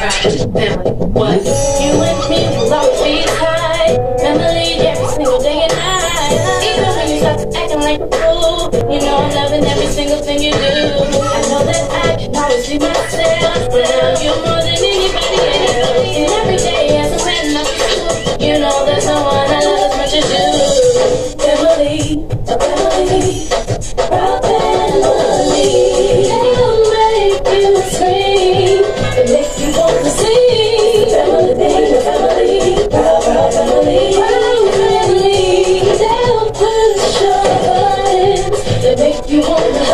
Proud family. What? You and me will always be high. Family every single day and night. Even when you start acting like a fool, you know I'm loving every single thing you do. I know that I can always be myself. Now you're more than anybody else. And every day as a man, I'm You know there's no one I love as much as you. Family, family, proud. They'll make you. make you want